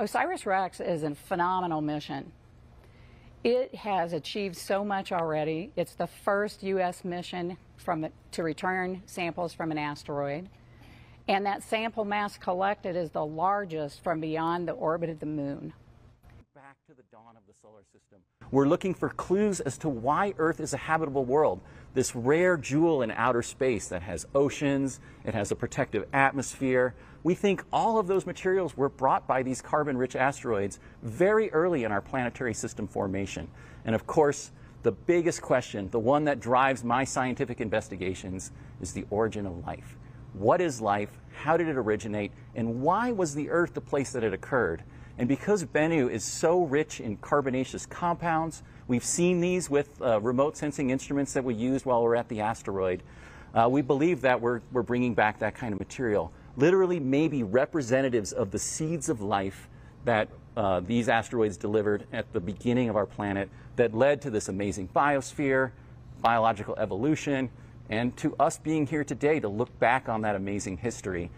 OSIRIS-REx is a phenomenal mission. It has achieved so much already. It's the first U.S. mission from, to return samples from an asteroid. And that sample mass collected is the largest from beyond the orbit of the moon. Back to the dawn of the solar system. We're looking for clues as to why Earth is a habitable world. This rare jewel in outer space that has oceans, it has a protective atmosphere. We think all of those materials were brought by these carbon rich asteroids very early in our planetary system formation. And of course, the biggest question, the one that drives my scientific investigations, is the origin of life. What is life? How did it originate? And why was the Earth the place that it occurred? And because Bennu is so rich in carbonaceous compounds, we've seen these with uh, remote sensing instruments that we used while we are at the asteroid. Uh, we believe that we're, we're bringing back that kind of material. Literally, maybe representatives of the seeds of life that uh, these asteroids delivered at the beginning of our planet that led to this amazing biosphere, biological evolution, and to us being here today to look back on that amazing history.